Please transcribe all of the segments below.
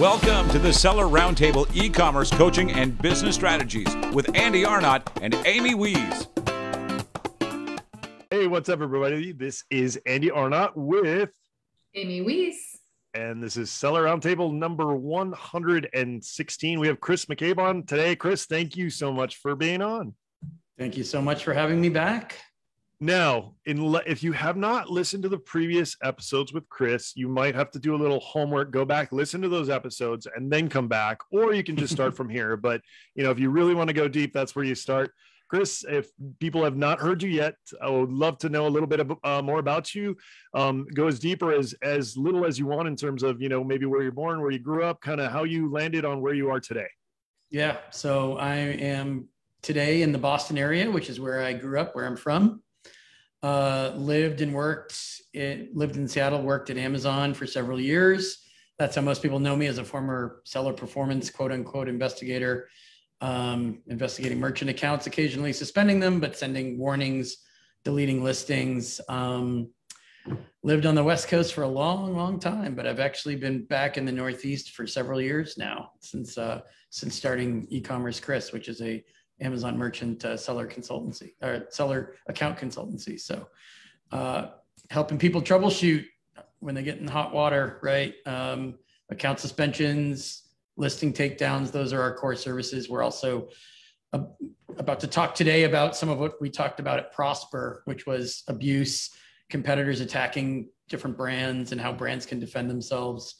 Welcome to the Seller Roundtable e commerce coaching and business strategies with Andy Arnott and Amy Wees. Hey, what's up, everybody? This is Andy Arnott with Amy Wees. And this is Seller Roundtable number 116. We have Chris McCabe on today. Chris, thank you so much for being on. Thank you so much for having me back. Now, in, if you have not listened to the previous episodes with Chris, you might have to do a little homework, go back, listen to those episodes, and then come back, or you can just start from here. But you know, if you really want to go deep, that's where you start. Chris, if people have not heard you yet, I would love to know a little bit of, uh, more about you. Um, go as deeper as as little as you want in terms of you know maybe where you're born, where you grew up, kind of how you landed on where you are today. Yeah, so I am today in the Boston area, which is where I grew up, where I'm from. Uh, lived and worked, lived in Seattle, worked at Amazon for several years. That's how most people know me as a former seller performance, quote unquote, investigator, um, investigating merchant accounts, occasionally suspending them, but sending warnings, deleting listings. Um, lived on the West Coast for a long, long time, but I've actually been back in the Northeast for several years now since uh, since starting e-commerce Chris, which is a Amazon merchant uh, seller consultancy or seller account consultancy. So, uh, helping people troubleshoot when they get in hot water, right? Um, account suspensions, listing takedowns, those are our core services. We're also uh, about to talk today about some of what we talked about at Prosper, which was abuse, competitors attacking different brands, and how brands can defend themselves.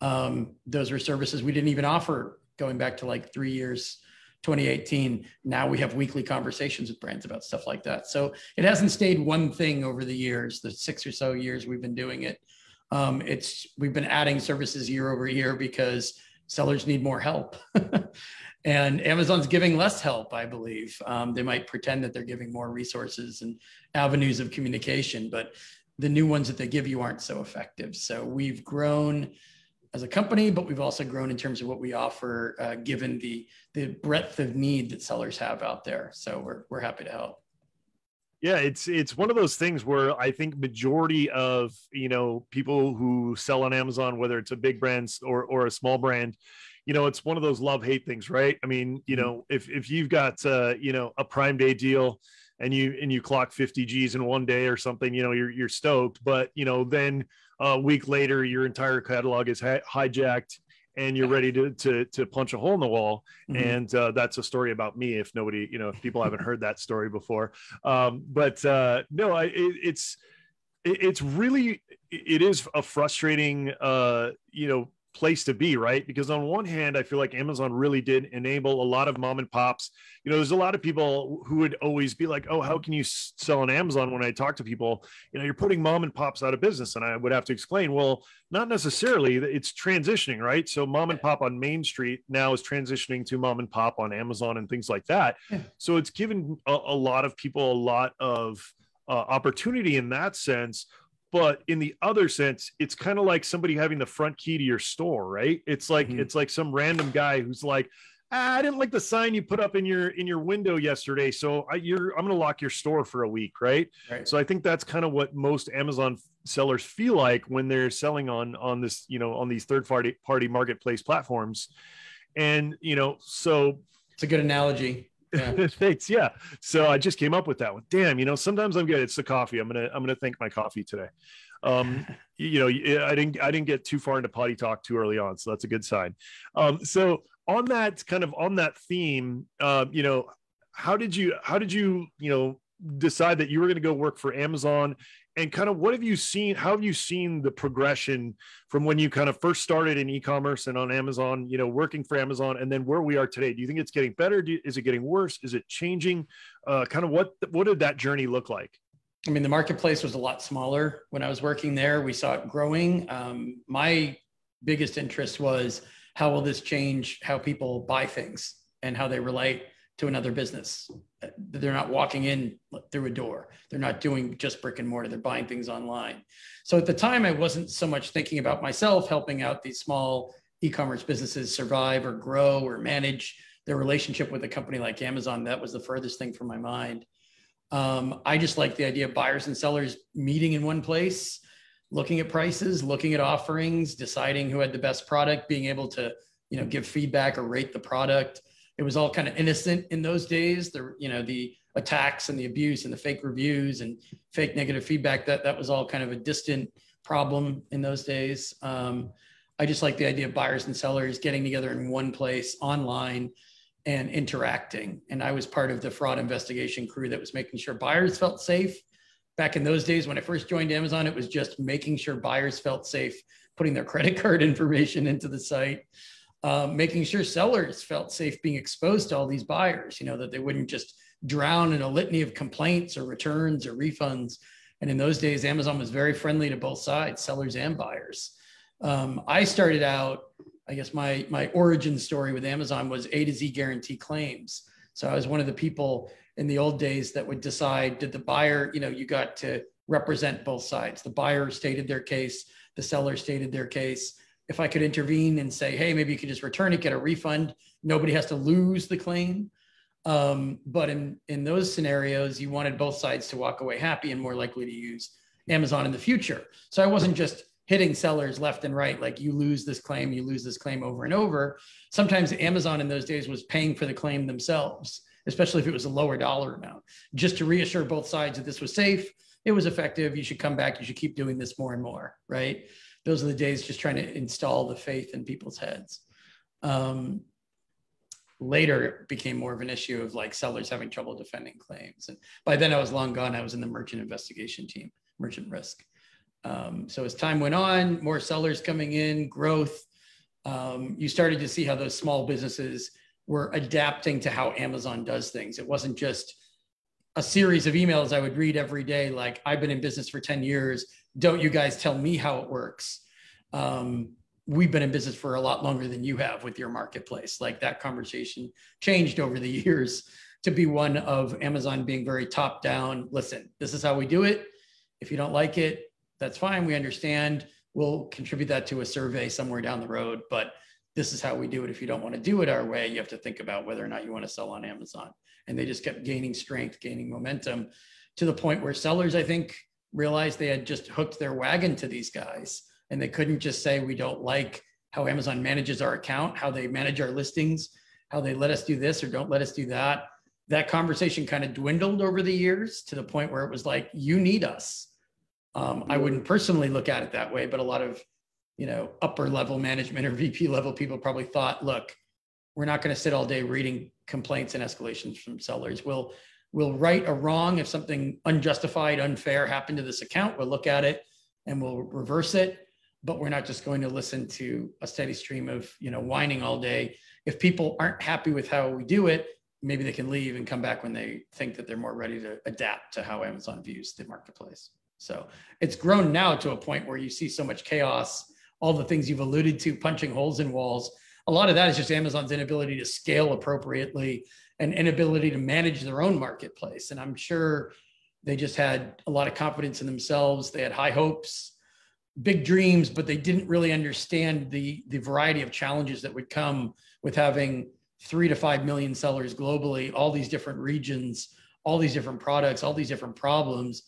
Um, those are services we didn't even offer going back to like three years 2018 now we have weekly conversations with brands about stuff like that. So it hasn't stayed one thing over the years the six or so years we've been doing it. Um, it's we've been adding services year over year because sellers need more help. And amazon's giving less help i believe. Um, they might pretend that they're giving more resources and avenues of communication but the new ones that they give you aren't so effective. So we've grown as a company, but we've also grown in terms of what we offer, uh, given the the breadth of need that sellers have out there. So we're we're happy to help. Yeah, it's it's one of those things where I think majority of you know people who sell on Amazon, whether it's a big brand or or a small brand, you know, it's one of those love hate things, right? I mean, you mm-hmm. know, if if you've got uh, you know a Prime Day deal and you and you clock 50 G's in one day or something, you know, you're you're stoked, but you know then a week later your entire catalog is hi- hijacked and you're ready to to to punch a hole in the wall mm-hmm. and uh, that's a story about me if nobody you know if people haven't heard that story before um, but uh, no I, it, it's it, it's really it is a frustrating uh, you know place to be, right? Because on one hand, I feel like Amazon really did enable a lot of mom and pops. You know, there's a lot of people who would always be like, "Oh, how can you sell on Amazon?" When I talk to people, you know, you're putting mom and pops out of business, and I would have to explain, well, not necessarily. It's transitioning, right? So mom and pop on Main Street now is transitioning to mom and pop on Amazon and things like that. Yeah. So it's given a, a lot of people a lot of uh, opportunity in that sense but in the other sense it's kind of like somebody having the front key to your store right it's like mm-hmm. it's like some random guy who's like ah, i didn't like the sign you put up in your in your window yesterday so I, you're i'm going to lock your store for a week right? right so i think that's kind of what most amazon sellers feel like when they're selling on on this you know on these third party party marketplace platforms and you know so it's a good analogy yeah. Thanks. Yeah. So I just came up with that one. Damn, you know, sometimes I'm good. It's the coffee. I'm gonna I'm gonna thank my coffee today. Um, you know, I didn't I didn't get too far into potty talk too early on, so that's a good sign. Um, so on that kind of on that theme, uh, you know, how did you how did you you know decide that you were going to go work for Amazon and kind of what have you seen how have you seen the progression from when you kind of first started in e-commerce and on amazon you know working for amazon and then where we are today? Do you think it's getting better? You, is it getting worse? Is it changing? Uh, kind of what what did that journey look like? I mean the marketplace was a lot smaller when i was working there. We saw it growing. Um, my biggest interest was how will this change how people buy things and how they relate to another business. They're not walking in through a door. They're not doing just brick and mortar. They're buying things online. So at the time, I wasn't so much thinking about myself helping out these small e-commerce businesses survive or grow or manage their relationship with a company like Amazon. That was the furthest thing from my mind. Um, I just like the idea of buyers and sellers meeting in one place, looking at prices, looking at offerings, deciding who had the best product, being able to, you know, give feedback or rate the product. It was all kind of innocent in those days. The, you know, the attacks and the abuse and the fake reviews and fake negative feedback, that that was all kind of a distant problem in those days. Um, I just like the idea of buyers and sellers getting together in one place online and interacting. And I was part of the fraud investigation crew that was making sure buyers felt safe. Back in those days, when I first joined Amazon, it was just making sure buyers felt safe, putting their credit card information into the site, um, making sure sellers felt safe being exposed to all these buyers, you know, that they wouldn't just drown in a litany of complaints or returns or refunds. And in those days, Amazon was very friendly to both sides, sellers and buyers. Um, I started out, I guess my my origin story with Amazon was A to Z guarantee claims. So I was one of the people in the old days that would decide did the buyer, you know, you got to represent both sides. The buyer stated their case, the seller stated their case. If I could intervene and say, hey, maybe you could just return it, get a refund, nobody has to lose the claim. Um, but in in those scenarios, you wanted both sides to walk away happy and more likely to use Amazon in the future. So I wasn't just hitting sellers left and right like you lose this claim you lose this claim over and over sometimes amazon in those days was paying for the claim themselves especially if it was a lower dollar amount just to reassure both sides that this was safe it was effective you should come back you should keep doing this more and more right those are the days just trying to install the faith in people's heads um, later it became more of an issue of like sellers having trouble defending claims and by then i was long gone i was in the merchant investigation team merchant risk um, so as time went on, more sellers coming in, growth, um, you started to see how those small businesses were adapting to how Amazon does things. It wasn't just a series of emails I would read every day, like, I've been in business for 10 years. Don't you guys tell me how it works? Um, we've been in business for a lot longer than you have with your marketplace. Like that conversation changed over the years to be one of Amazon being very top down. Listen, this is how we do it. If you don't like it, that's fine. We understand. We'll contribute that to a survey somewhere down the road, but this is how we do it. If you don't want to do it our way, you have to think about whether or not you want to sell on Amazon. And they just kept gaining strength, gaining momentum to the point where sellers, I think, realized they had just hooked their wagon to these guys and they couldn't just say, we don't like how Amazon manages our account, how they manage our listings, how they let us do this or don't let us do that. That conversation kind of dwindled over the years to the point where it was like, you need us um, I wouldn't personally look at it that way, but a lot of, you know, upper level management or VP level people probably thought, look, we're not going to sit all day reading complaints and escalations from sellers. We'll we'll right a wrong if something unjustified, unfair happened to this account. We'll look at it and we'll reverse it. But we're not just going to listen to a steady stream of you know whining all day. If people aren't happy with how we do it, maybe they can leave and come back when they think that they're more ready to adapt to how Amazon views the marketplace. So it's grown now to a point where you see so much chaos, all the things you've alluded to, punching holes in walls. A lot of that is just Amazon's inability to scale appropriately and inability to manage their own marketplace. And I'm sure they just had a lot of confidence in themselves. They had high hopes, big dreams, but they didn't really understand the, the variety of challenges that would come with having three to five million sellers globally, all these different regions, all these different products, all these different problems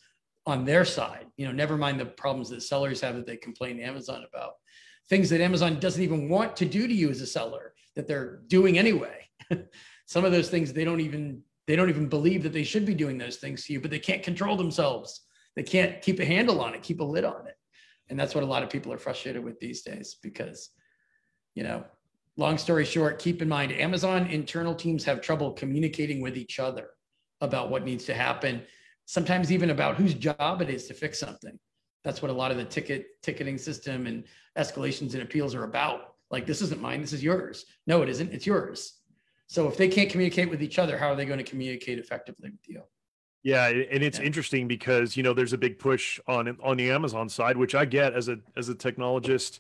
on their side. You know, never mind the problems that sellers have that they complain to Amazon about. Things that Amazon doesn't even want to do to you as a seller that they're doing anyway. Some of those things they don't even they don't even believe that they should be doing those things to you, but they can't control themselves. They can't keep a handle on it, keep a lid on it. And that's what a lot of people are frustrated with these days because, you know, long story short, keep in mind Amazon internal teams have trouble communicating with each other about what needs to happen sometimes even about whose job it is to fix something. That's what a lot of the ticket ticketing system and escalations and appeals are about. Like this isn't mine, this is yours. No, it isn't. It's yours. So if they can't communicate with each other, how are they going to communicate effectively with you? Yeah, and it's yeah. interesting because you know there's a big push on on the Amazon side, which I get as a as a technologist.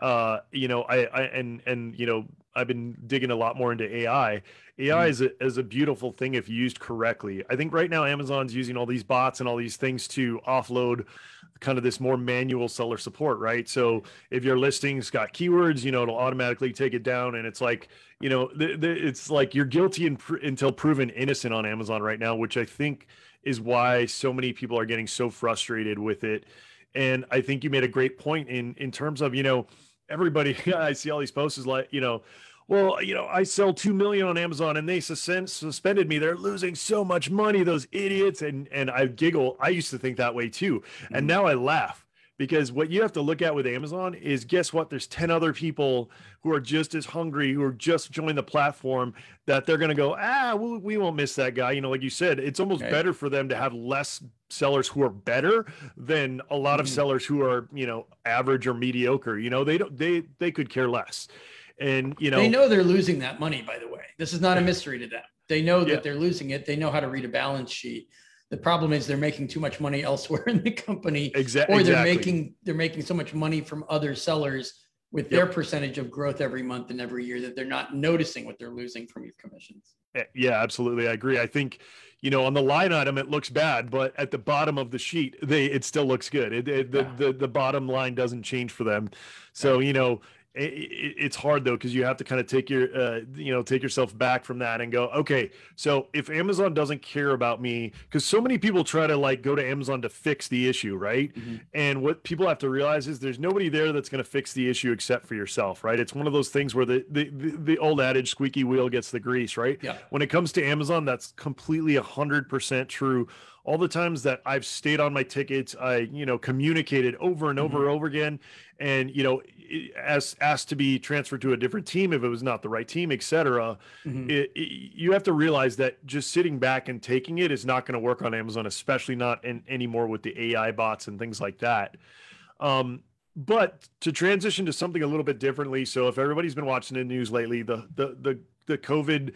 Uh, you know, I, I and and you know I've been digging a lot more into AI. AI mm. is a, is a beautiful thing if used correctly. I think right now Amazon's using all these bots and all these things to offload kind of this more manual seller support, right? So if your listing's got keywords, you know, it'll automatically take it down. And it's like, you know, it's like you're guilty in, until proven innocent on Amazon right now, which I think is why so many people are getting so frustrated with it And I think you made a great point in in terms of you know everybody. I see all these posts is like you know well, you know, I sell 2 million on Amazon and they suspend, suspended me. They're losing so much money, those idiots. And, and I giggle. I used to think that way too. Mm-hmm. And now I laugh because what you have to look at with Amazon is guess what? There's 10 other people who are just as hungry, who are just joined the platform that they're going to go, ah, we, we, won't miss that guy. You know, like you said, it's almost okay. better for them to have less sellers who are better than a lot mm-hmm. of sellers who are, you know, average or mediocre. You know, they don't, they, they could care less. And you know, they know they're losing that money. By the way, this is not a mystery to them. They know that yeah. they're losing it. They know how to read a balance sheet. The problem is they're making too much money elsewhere in the company, exactly. or they're making they're making so much money from other sellers with their yep. percentage of growth every month and every year that they're not noticing what they're losing from your commissions. Eh, yeah, absolutely. I agree. I think, you know, on the line item, it looks bad, but at the bottom of the sheet, they, it still looks good. It, it yeah. the, the, the bottom line doesn't change for them. So, you know, it's hard though because you have to kind of take your uh, you know take yourself back from that and go okay so if amazon doesn't care about me because so many people try to like go to amazon to fix the issue right? Mm-hmm. and what people have to realize is there's nobody there that's going to fix the issue except for yourself right? It's one of those things where the, the the, the old adage squeaky wheel gets the grease right? Yeah. When it comes to amazon that's completely 100% true all the times that I've stayed on my tickets, I, you know, communicated over and over mm-hmm. and over again. And, you know, as asked to be transferred to a different team if it was not the right team, et cetera. Mm-hmm. You have to realize that just sitting back and taking it is not going to work on Amazon, especially not in, anymore with the AI bots and things like that. Um, but to transition to something a little bit differently. So if everybody's been watching the news lately, the, the, the, the COVID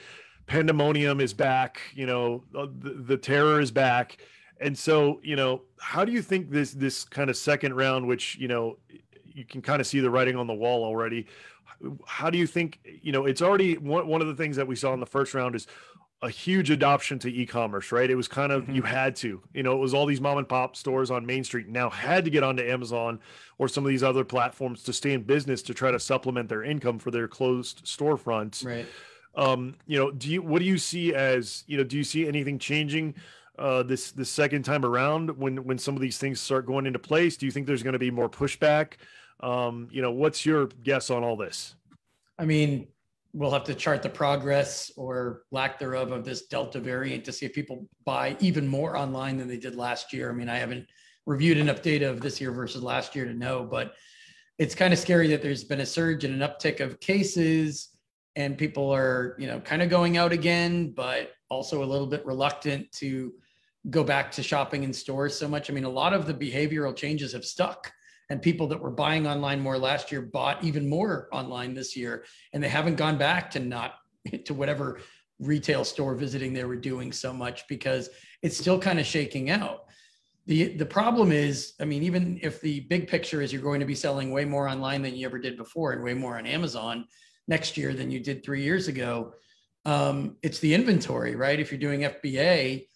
pandemonium is back you know the, the terror is back. And so you know how do you think this this kind of second round which you know you can kind of see the writing on the wall already how do you think you know it's already one, one of the things that we saw in the first round is a huge adoption to e-commerce right? It was kind of mm-hmm. you had to you know it was all these mom and pop stores on main street now had to get onto amazon or some of these other platforms to stay in business to try to supplement their income for their closed storefronts. Right um, you know, do you what do you see as you know? Do you see anything changing uh, this the second time around when when some of these things start going into place? Do you think there's going to be more pushback? Um, you know, what's your guess on all this? I mean, we'll have to chart the progress or lack thereof of this Delta variant to see if people buy even more online than they did last year. I mean, I haven't reviewed enough data of this year versus last year to know, but it's kind of scary that there's been a surge and an uptick of cases and people are you know kind of going out again but also a little bit reluctant to go back to shopping in stores so much. I mean a lot of the behavioral changes have stuck and people that were buying online more last year bought even more online this year and they haven't gone back to not to whatever retail store visiting they were doing so much because it's still kind of shaking out. The the problem is i mean even if the big picture is you're going to be selling way more online than you ever did before and way more on amazon next year than you did three years ago. Um, it's the inventory, right? If you're doing FBA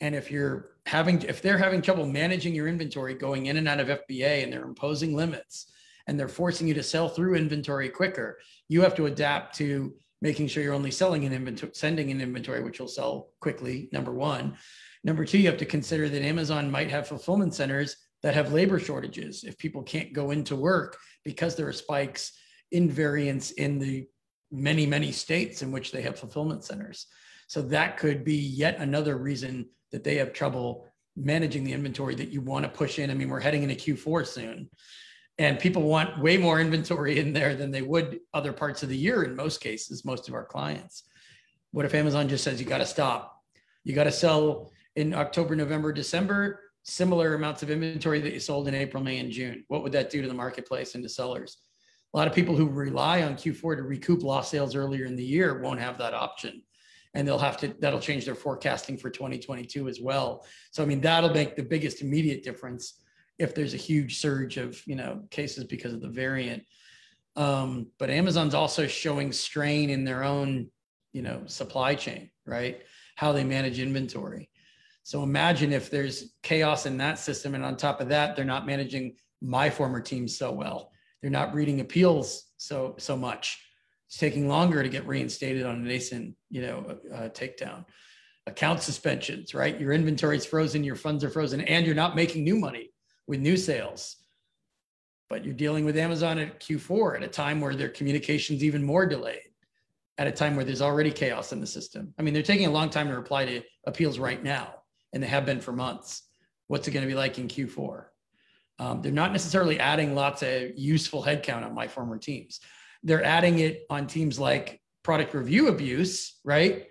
and if you're having, if they're having trouble managing your inventory going in and out of FBA and they're imposing limits and they're forcing you to sell through inventory quicker, you have to adapt to making sure you're only selling an inventory, sending an inventory, which will sell quickly. Number one. Number two, you have to consider that Amazon might have fulfillment centers that have labor shortages. If people can't go into work because there are spikes invariance in the many, many states in which they have fulfillment centers. So that could be yet another reason that they have trouble managing the inventory that you want to push in. I mean, we're heading into Q4 soon, and people want way more inventory in there than they would other parts of the year in most cases, most of our clients. What if Amazon just says you got to stop? You got to sell in October, November, December, similar amounts of inventory that you sold in April, May, and June. What would that do to the marketplace and to sellers? A lot of people who rely on Q4 to recoup lost sales earlier in the year won't have that option. And they'll have to, that'll change their forecasting for 2022 as well. So, I mean, that'll make the biggest immediate difference if there's a huge surge of, you know, cases because of the variant. Um, but Amazon's also showing strain in their own, you know, supply chain, right? How they manage inventory. So imagine if there's chaos in that system. And on top of that, they're not managing my former team so well they're not reading appeals so so much. It's taking longer to get reinstated on an ASIN, you know, uh, takedown. Account suspensions, right? Your inventory is frozen, your funds are frozen, and you're not making new money with new sales. But you're dealing with Amazon at Q4 at a time where their communication's even more delayed, at a time where there's already chaos in the system. I mean, they're taking a long time to reply to appeals right now, and they have been for months. What's it going to be like in Q4? Um, they're not necessarily adding lots of useful headcount on my former teams. They're adding it on teams like product review abuse, right?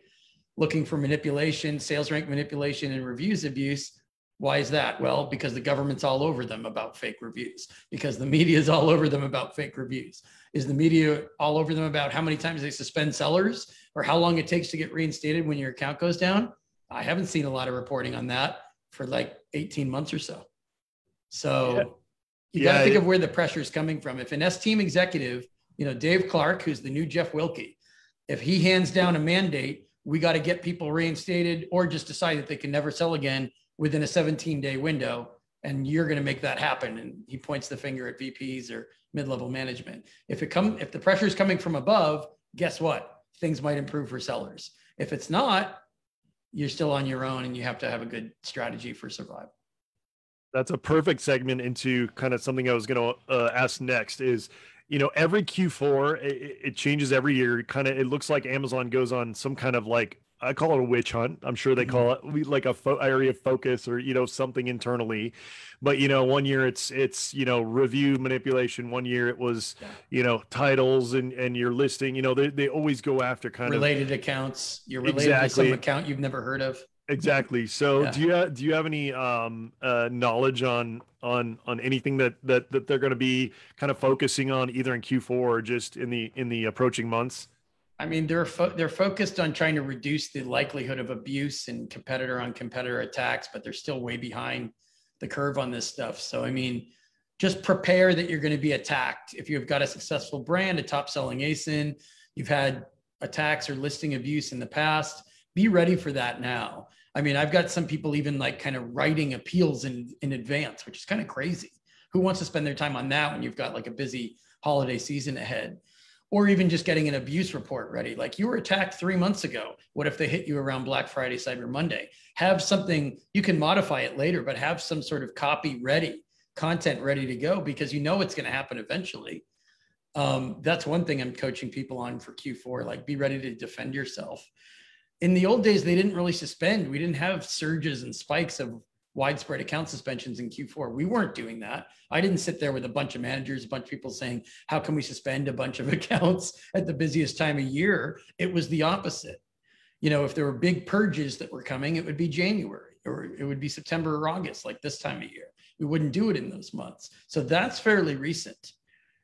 Looking for manipulation, sales rank manipulation, and reviews abuse. Why is that? Well, because the government's all over them about fake reviews, because the media is all over them about fake reviews. Is the media all over them about how many times they suspend sellers or how long it takes to get reinstated when your account goes down? I haven't seen a lot of reporting on that for like 18 months or so. So yeah. you got to think of where the pressure is coming from. If an S team executive, you know, Dave Clark, who's the new Jeff Wilke, if he hands down a mandate, we got to get people reinstated or just decide that they can never sell again within a 17 day window. And you're going to make that happen. And he points the finger at VPs or mid-level management. If it come, if the pressure is coming from above, guess what? Things might improve for sellers. If it's not, you're still on your own and you have to have a good strategy for survival. That's a perfect segment into kind of something I was going to uh, ask next is you know every q4 it, it changes every year kind of it looks like amazon goes on some kind of like i call it a witch hunt i'm sure they call mm-hmm. it like a fo- area of focus or you know something internally but you know one year it's it's you know review manipulation one year it was you know titles and and your listing you know they, they always go after kind related of related accounts you're related exactly. to some account you've never heard of exactly so yeah. do you do you have any um uh knowledge on on on anything that that that they're going to be kind of focusing on either in q4 or just in the in the approaching months i mean they're fo- they're focused on trying to reduce the likelihood of abuse and competitor on competitor attacks but they're still way behind the curve on this stuff so i mean just prepare that you're going to be attacked if you've got a successful brand a top selling asin you've had attacks or listing abuse in the past be ready for that now. I mean, I've got some people even like kind of writing appeals in, in advance, which is kind of crazy. Who wants to spend their time on that when you've got like a busy holiday season ahead? Or even just getting an abuse report ready. Like you were attacked three months ago. What if they hit you around Black Friday, Cyber Monday? Have something, you can modify it later, but have some sort of copy ready, content ready to go because you know it's going to happen eventually. Um, that's one thing I'm coaching people on for Q4. Like be ready to defend yourself in the old days, they didn't really suspend. We didn't have surges and spikes of widespread account suspensions in Q4. We weren't doing that. I didn't sit there with a bunch of managers, a bunch of people saying, How can we suspend a bunch of accounts at the busiest time of year? It was the opposite. You know, if there were big purges that were coming, it would be January or it would be September or August, like this time of year. We wouldn't do it in those months. So that's fairly recent.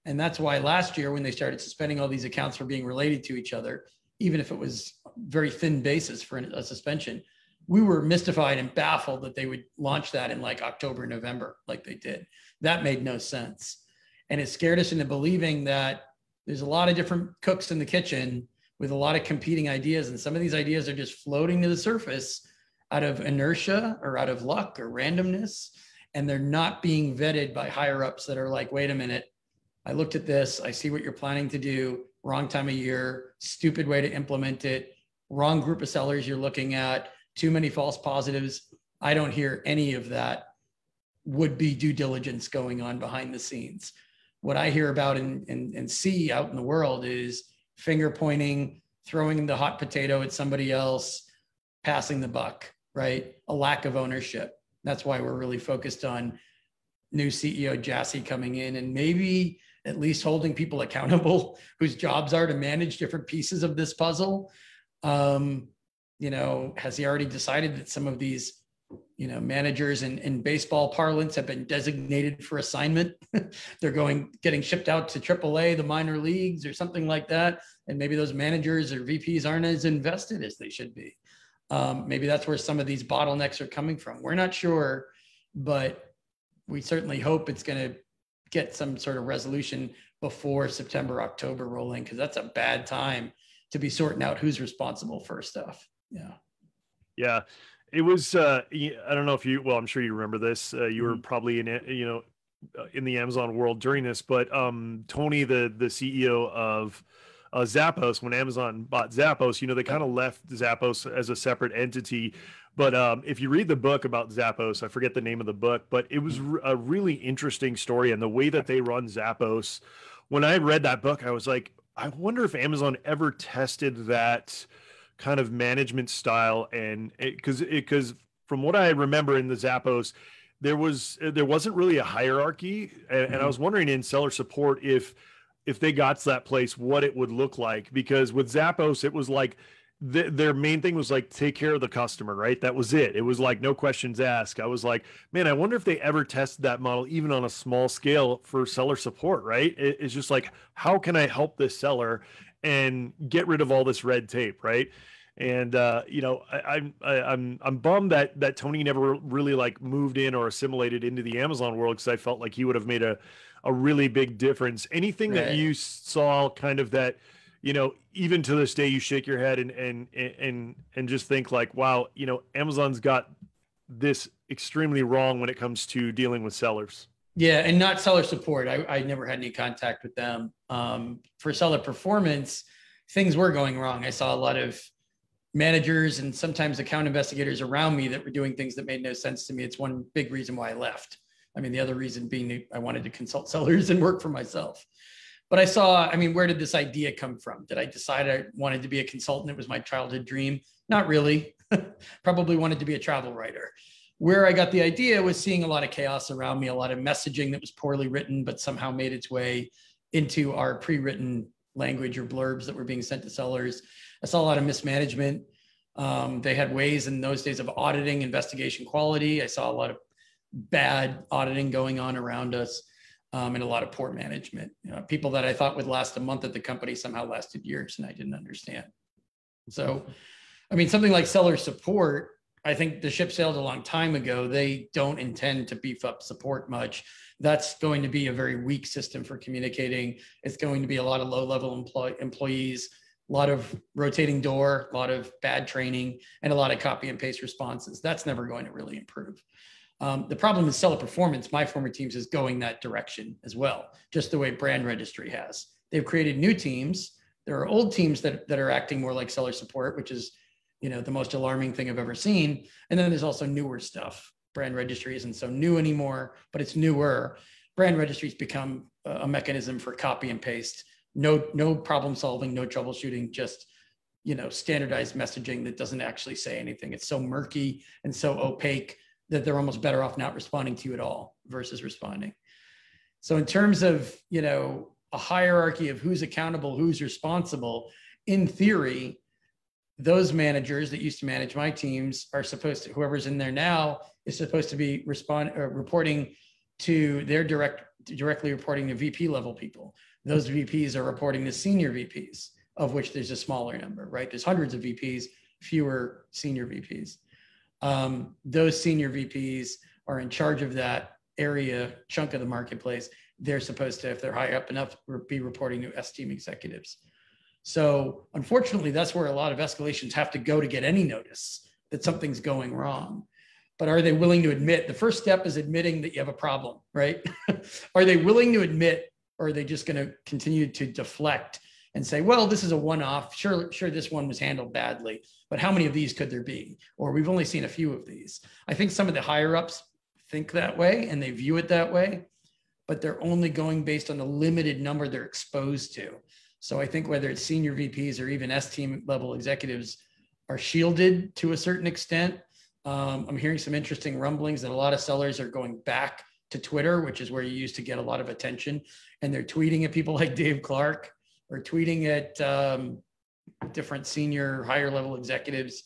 And that's why last year, when they started suspending all these accounts for being related to each other, even if it was very thin basis for a suspension, we were mystified and baffled that they would launch that in like October, November, like they did. That made no sense. And it scared us into believing that there's a lot of different cooks in the kitchen with a lot of competing ideas. And some of these ideas are just floating to the surface out of inertia or out of luck or randomness. And they're not being vetted by higher ups that are like, wait a minute, I looked at this, I see what you're planning to do wrong time of year, stupid way to implement it, wrong group of sellers you're looking at, too many false positives. I don't hear any of that would be due diligence going on behind the scenes. What I hear about and, and, and see out in the world is finger pointing, throwing the hot potato at somebody else, passing the buck, right? A lack of ownership. That's why we're really focused on new CEO Jassy coming in and maybe at least holding people accountable whose jobs are to manage different pieces of this puzzle. Um, you know, has he already decided that some of these, you know, managers in, in baseball parlance have been designated for assignment? They're going, getting shipped out to AAA, the minor leagues, or something like that. And maybe those managers or VPs aren't as invested as they should be. Um, maybe that's where some of these bottlenecks are coming from. We're not sure, but we certainly hope it's going to get some sort of resolution before September, October rolling, because that's a bad time to be sorting out who's responsible for stuff. Yeah. Yeah. It was, uh, I don't know if you, well, I'm sure you remember this. Uh, you were mm-hmm. probably in it, you know, uh, in the Amazon world during this, but um, Tony, the the CEO of uh, Zappos, when Amazon bought Zappos, you know, they kind of left Zappos as a separate entity But um, if you read the book about Zappos, I forget the name of the book, but it was a really interesting story and the way that they run Zappos. When I read that book, I was like, I wonder if Amazon ever tested that kind of management style and because because from what I remember in the Zappos, there was there wasn't really a hierarchy, and, mm-hmm. and I was wondering in seller support if if they got to that place, what it would look like. Because with Zappos, it was like the, their main thing was like take care of the customer, right? That was it. It was like no questions asked. I was like, man, I wonder if they ever tested that model even on a small scale for seller support, right? It, it's just like, how can I help this seller and get rid of all this red tape, right? And uh, you know, I, I'm I'm I'm bummed that that Tony never really like moved in or assimilated into the Amazon world because I felt like he would have made a a really big difference. Anything right. that you saw, kind of that you know, even to this day, you shake your head and and and and just think like, wow, you know, Amazon's got this extremely wrong when it comes to dealing with sellers. Yeah, and not seller support. I, I never had any contact with them. Um, for seller performance, things were going wrong. I saw a lot of managers and sometimes account investigators around me that were doing things that made no sense to me. It's one big reason why I left. I mean, the other reason being I wanted to consult sellers and work for myself but I saw, I mean, where did this idea come from? Did I decide I wanted to be a consultant? It was my childhood dream. Not really. Probably wanted to be a travel writer. Where I got the idea was seeing a lot of chaos around me, a lot of messaging that was poorly written, but somehow made its way into our pre written language or blurbs that were being sent to sellers. I saw a lot of mismanagement. Um, they had ways in those days of auditing investigation quality. I saw a lot of bad auditing going on around us um, and a lot of poor management. You know, people that I thought would last a month at the company somehow lasted years, and I didn't understand. So, I mean, something like seller support, I think the ship sailed a long time ago. They don't intend to beef up support much. That's going to be a very weak system for communicating. It's going to be a lot of low level employ- employees, a lot of rotating door, a lot of bad training, and a lot of copy and paste responses. That's never going to really improve. Um, the problem is seller performance. My former teams is going that direction as well, just the way brand registry has. They've created new teams. There are old teams that, that are acting more like seller support, which is, you know, the most alarming thing I've ever seen. And then there's also newer stuff. Brand registry isn't so new anymore, but it's newer. Brand registries become a mechanism for copy and paste. No, no problem solving, no troubleshooting, just you know, standardized messaging that doesn't actually say anything. It's so murky and so opaque that they're almost better off not responding to you at all versus responding. So in terms of, you know, a hierarchy of who's accountable, who's responsible, in theory, those managers that used to manage my teams are supposed to whoever's in there now is supposed to be respond or reporting to their direct directly reporting to VP level people. Those VPs are reporting to senior VPs, of which there's a smaller number, right? There's hundreds of VPs, fewer senior VPs um, those senior VPs are in charge of that area chunk of the marketplace. They're supposed to, if they're high up enough, be reporting to S team executives. So unfortunately, that's where a lot of escalations have to go to get any notice that something's going wrong. But are they willing to admit? The first step is admitting that you have a problem, right? are they willing to admit, or are they just going to continue to deflect and say, well, this is a one-off. Sure, sure, this one was handled badly, but how many of these could there be? Or we've only seen a few of these. I think some of the higher ups think that way and they view it that way, but they're only going based on the limited number they're exposed to. So I think whether it's senior VPs or even S team level executives are shielded to a certain extent. Um, I'm hearing some interesting rumblings that a lot of sellers are going back to Twitter, which is where you used to get a lot of attention, and they're tweeting at people like Dave Clark or tweeting at um, different senior, higher level executives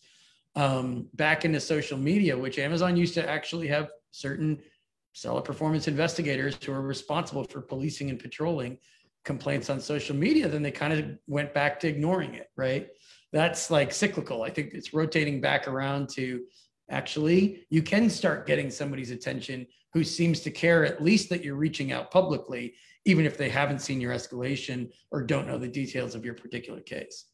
um, back into social media, which Amazon used to actually have certain seller performance investigators who are responsible for policing and patrolling complaints on social media. Then they kind of went back to ignoring it, right? That's like cyclical. I think it's rotating back around to actually you can start getting somebody's attention who seems to care at least that you're reaching out publicly even if they haven't seen your escalation or don't know the details of your particular case.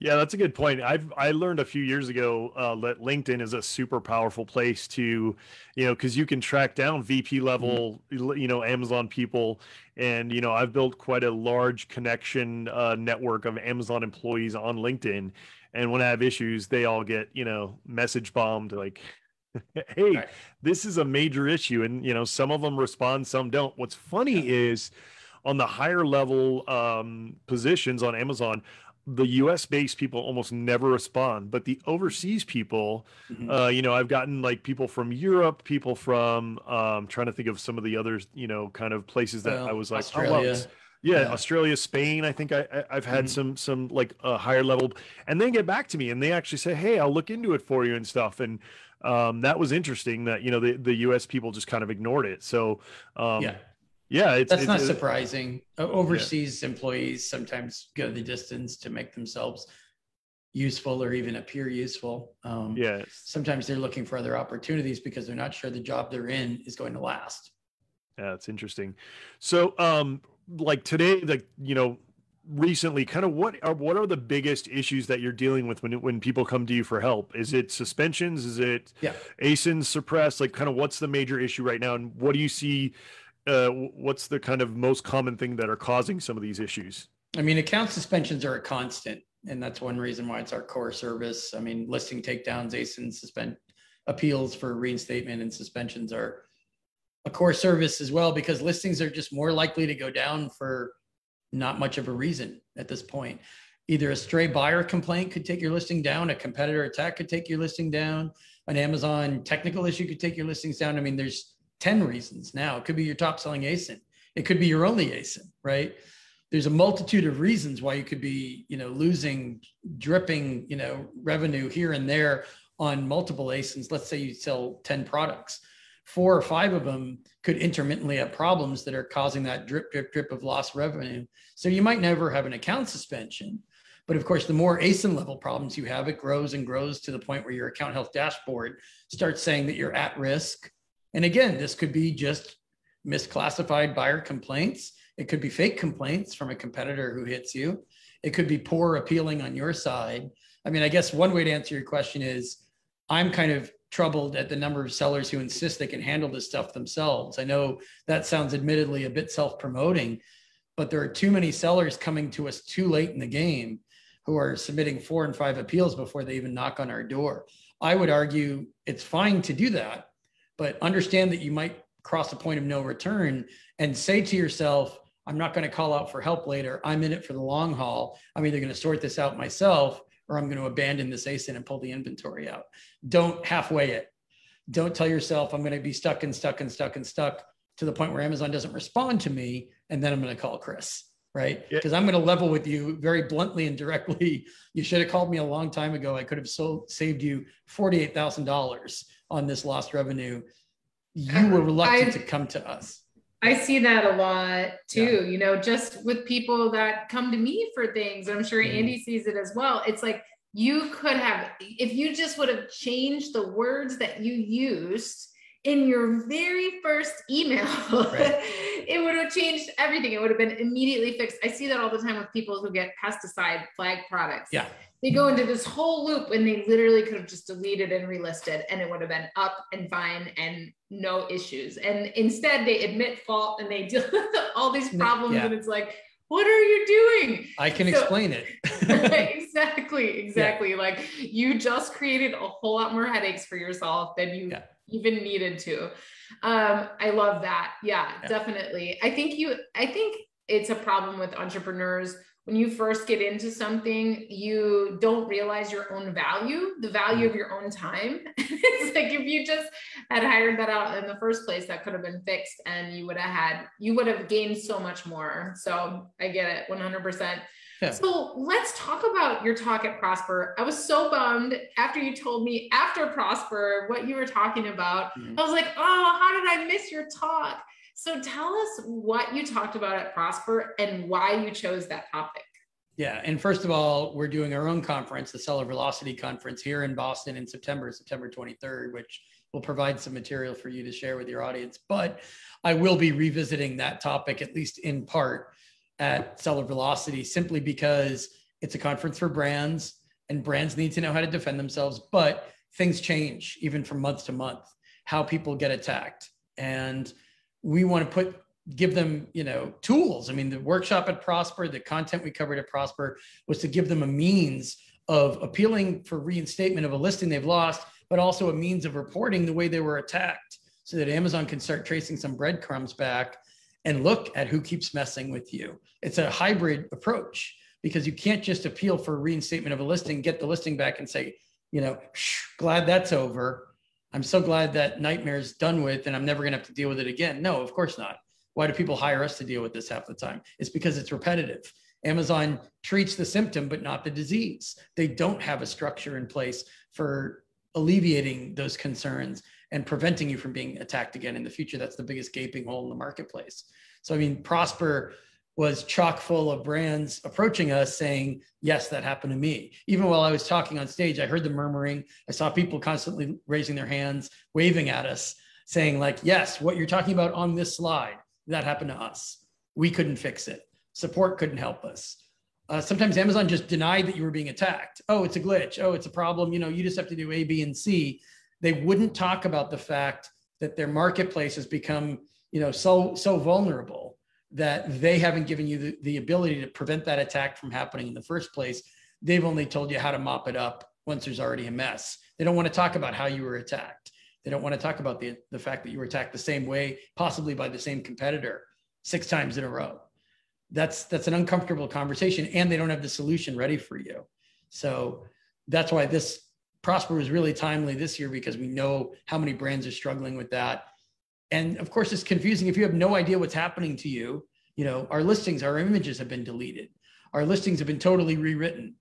Yeah, that's a good point. I've I learned a few years ago uh, that LinkedIn is a super powerful place to, you know, because you can track down VP level, mm-hmm. you know, Amazon people, and you know, I've built quite a large connection uh, network of Amazon employees on LinkedIn, and when I have issues, they all get you know message bombed like. hey, right. this is a major issue, and you know some of them respond, some don't. What's funny yeah. is on the higher level um, positions on Amazon, the US based people almost never respond, but the overseas people, mm-hmm. uh, you know, I've gotten like people from Europe, people from, um, trying to think of some of the others, you know, kind of places that well, I was like, Australia. Oh, yeah, yeah, Australia, Spain. I think I, I have had mm-hmm. some some like a uh, higher level, and then get back to me, and they actually say, "Hey, I'll look into it for you and stuff." And um, that was interesting that you know the the U.S. people just kind of ignored it. So um, yeah, yeah, it's, that's it's, not it's, surprising. Overseas yeah. employees sometimes go the distance to make themselves useful or even appear useful. Um, yeah. Sometimes they're looking for other opportunities because they're not sure the job they're in is going to last. Yeah, it's interesting. So, um, like today, like you know, recently, kind of what are what are the biggest issues that you're dealing with when when people come to you for help? Is it suspensions? Is it yeah. ASINs suppressed? Like, kind of what's the major issue right now, and what do you see? uh, what's the kind of most common thing that are causing some of these issues? I mean, account suspensions are a constant, and that's one reason why it's our core service. I mean, listing takedowns, asins suspend appeals for reinstatement and suspensions are a core service as well because listings are just more likely to go down for not much of a reason at this point. Either a stray buyer complaint could take your listing down, a competitor attack could take your listing down, an Amazon technical issue could take your listings down. I mean, there's 10 reasons now. It could be your top selling ASIN. It could be your only ASIN, right? There's a multitude of reasons why you could be, you know, losing, dripping, you know, revenue here and there on multiple ASINs. Let's say you sell 10 products. Four or five of them could intermittently have problems that are causing that drip, drip, drip of lost revenue. So you might never have an account suspension. But of course, the more ASIN level problems you have, it grows and grows to the point where your account health dashboard starts saying that you're at risk and again, this could be just misclassified buyer complaints. It could be fake complaints from a competitor who hits you. It could be poor appealing on your side. I mean, I guess one way to answer your question is I'm kind of troubled at the number of sellers who insist they can handle this stuff themselves. I know that sounds admittedly a bit self promoting, but there are too many sellers coming to us too late in the game who are submitting four and five appeals before they even knock on our door. I would argue it's fine to do that but understand that you might cross a point of no return and say to yourself, I'm not going to call out for help later. I'm in it for the long haul. I'm either going to sort this out myself or I'm going to abandon this ASIN and pull the inventory out. Don't halfway it. Don't tell yourself I'm going to be stuck and stuck and stuck and stuck to the point where Amazon doesn't respond to me. And then I'm going to call Chris, right? Because yeah. I'm going to level with you very bluntly and directly. You should have called me a long time ago. I could have sold, saved you $48,000 on this lost revenue, you were reluctant I, to come to us. I see that a lot too, yeah. you know, just with people that come to me for things. I'm sure mm. Andy sees it as well. It's like you could have, if you just would have changed the words that you used in your very first email, right. it would have changed everything. It would have been immediately fixed. I see that all the time with people who get pesticide flag products. Yeah they go into this whole loop and they literally could have just deleted and relisted and it would have been up and fine and no issues. And instead they admit fault and they deal with all these problems yeah. and it's like, what are you doing? I can so, explain it. exactly, exactly. Yeah. Like you just created a whole lot more headaches for yourself than you yeah. even needed to. Um, I love that. Yeah, definitely. I think you I think it's a problem with entrepreneurs when you first get into something, you don't realize your own value, the value of your own time. it's like if you just had hired that out in the first place, that could have been fixed and you would have had, you would have gained so much more. So I get it 100%. Yeah. So let's talk about your talk at Prosper. I was so bummed after you told me after Prosper what you were talking about. Mm-hmm. I was like, oh, how did I miss your talk? So tell us what you talked about at Prosper and why you chose that topic. Yeah, and first of all, we're doing our own conference, the Seller Velocity Conference here in Boston in September, September 23rd, which will provide some material for you to share with your audience. But I will be revisiting that topic, at least in part, at Seller Velocity, simply because it's a conference for brands and brands need to know how to defend themselves. But things change even from month to month, how people get attacked. And we want to put give them you know tools i mean the workshop at prosper the content we covered at prosper was to give them a means of appealing for reinstatement of a listing they've lost, but also a means of reporting the way they were attacked so that Amazon can start tracing some breadcrumbs back and look at who keeps messing with you. It's a hybrid approach because you can't just appeal for reinstatement of a listing, get the listing back and say, you know, glad that's over. I'm so glad that nightmare's done with and I'm never going to have to deal with it again. No, of course not. Why do people hire us to deal with this half the time? It's because it's repetitive. Amazon treats the symptom, but not the disease. They don't have a structure in place for alleviating those concerns and preventing you from being attacked again in the future. That's the biggest gaping hole in the marketplace. So, I mean, Prosper was chock full of brands approaching us saying, Yes, that happened to me. Even while I was talking on stage, I heard the murmuring. I saw people constantly raising their hands, waving at us, saying, like, yes, what you're talking about on this slide, that happened to us. We couldn't fix it. Support couldn't help us. Uh, sometimes Amazon just denied that you were being attacked. Oh, it's a glitch. Oh, it's a problem. You know, you just have to do A, B, and C. They wouldn't talk about the fact that their marketplace has become, you know, so so vulnerable that they haven't given you the, the ability to prevent that attack from happening in the first place. They've only told you how to mop it up once there's already a mess. They don't want to talk about how you were attacked. They don't want to talk about the, the fact that you were attacked the same way, possibly by the same competitor six times in a row. That's that's an uncomfortable conversation, and they don't have the solution ready for you. So that's why this Prosper was really timely this year because we know how many brands are struggling with that. And of course, it's confusing if you have no idea what's happening to you. You know, our listings, our images have been deleted. Our listings have been totally rewritten.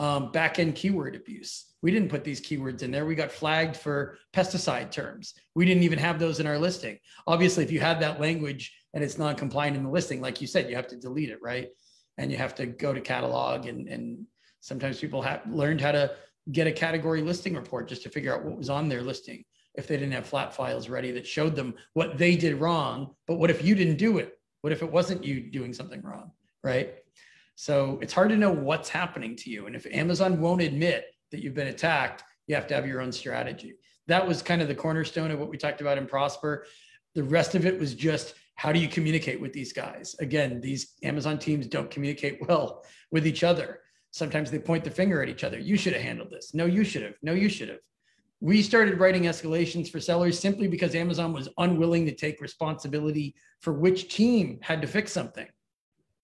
Um, back end keyword abuse. We didn't put these keywords in there. We got flagged for pesticide terms. We didn't even have those in our listing. Obviously, if you had that language and it's non-compliant in the listing, like you said, you have to delete it, right? And you have to go to catalog and, and sometimes people have learned how to get a category listing report just to figure out what was on their listing if they didn't have flat files ready that showed them what they did wrong. But what if you didn't do it? What if it wasn't you doing something wrong? Right. So it's hard to know what's happening to you. And if Amazon won't admit that you've been attacked, you have to have your own strategy. That was kind of the cornerstone of what we talked about in Prosper. The rest of it was just how do you communicate with these guys? Again, these Amazon teams don't communicate well with each other. Sometimes they point the finger at each other. You should have handled this. No, you should have. No, you should have. We started writing escalations for sellers simply because Amazon was unwilling to take responsibility for which team had to fix something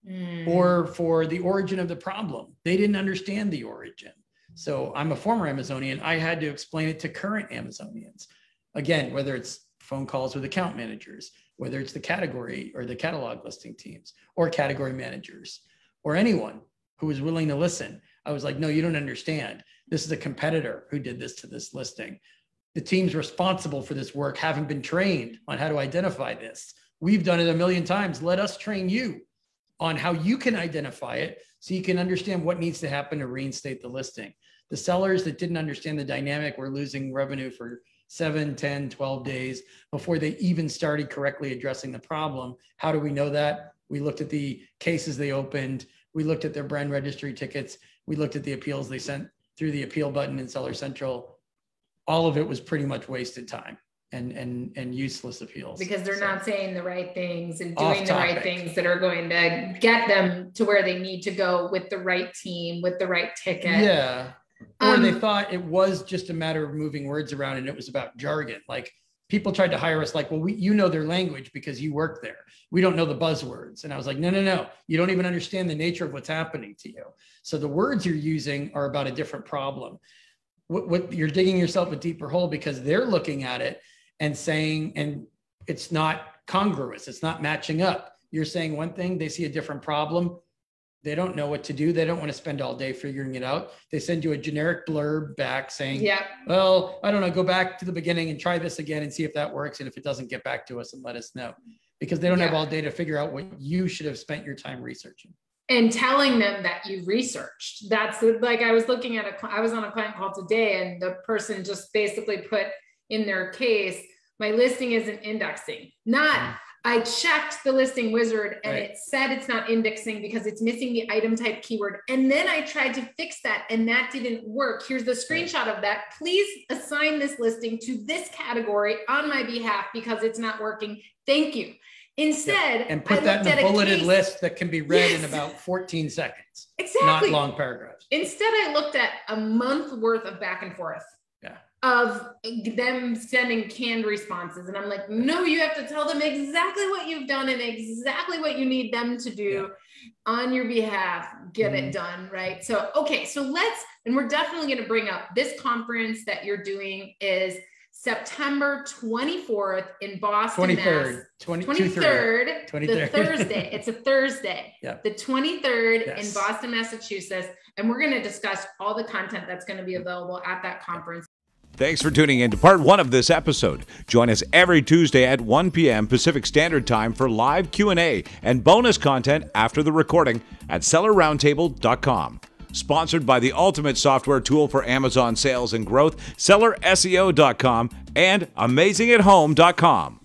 mm. or for the origin of the problem. They didn't understand the origin. So I'm a former Amazonian. I had to explain it to current Amazonians. Again, whether it's phone calls with account managers, whether it's the category or the catalog listing teams or category managers or anyone who was willing to listen. I was like, no, you don't understand. This is a competitor who did this to this listing. The teams responsible for this work haven't been trained on how to identify this. We've done it a million times. Let us train you on how you can identify it so you can understand what needs to happen to reinstate the listing. The sellers that didn't understand the dynamic were losing revenue for 7, 10, 12 days before they even started correctly addressing the problem. How do we know that? We looked at the cases they opened, we looked at their brand registry tickets, we looked at the appeals they sent through the appeal button in Seller Central. All of it was pretty much wasted time and and and useless appeals. Because they're so, not saying the right things and doing the right things that are going to get them to where they need to go with the right team with the right ticket. Yeah. Or um, they thought it was just a matter of moving words around and it was about jargon. Like people tried to hire us like well we you know their language because you work there. We don't know the buzzwords. And i was like no no no. You don't even understand the nature of what's happening to you. So the words you're using are about a different problem. What, what you're digging yourself a deeper hole because they're looking at it and saying and it's not congruous. It's not matching up. You're saying one thing they see a different problem they don't know what to do. They don't want to spend all day figuring it out. They send you a generic blurb back saying, "Yeah, well, I don't know. Go back to the beginning and try this again and see if that works. And if it doesn't, get back to us and let us know." Because they don't yeah. have all day to figure out what you should have spent your time researching. And telling them that you researched. That's like I was looking at a. I was on a client call today, and the person just basically put in their case, "My listing isn't indexing." Not. Mm. I checked the listing wizard and right. it said it's not indexing because it's missing the item type keyword. And then I tried to fix that and that didn't work. Here's the screenshot of that. Please assign this listing to this category on my behalf because it's not working. Thank you. Instead, yep. and put I that in a bulleted list that can be read yes. in about 14 seconds. Exactly. Not long paragraphs. Instead, I looked at a month worth of back and forth. Of them sending canned responses. And I'm like, no, you have to tell them exactly what you've done and exactly what you need them to do yeah. on your behalf. Get mm-hmm. it done. Right. So, okay. So let's, and we're definitely going to bring up this conference that you're doing is September 24th in Boston. 23rd. 20, 23rd, 23rd. The Thursday. It's a Thursday. Yep. The 23rd yes. in Boston, Massachusetts. And we're going to discuss all the content that's going to be available at that conference. Thanks for tuning in to part one of this episode. Join us every Tuesday at 1 p.m. Pacific Standard Time for live Q&A and bonus content after the recording at sellerroundtable.com. Sponsored by the ultimate software tool for Amazon sales and growth, sellerseo.com and amazingathome.com.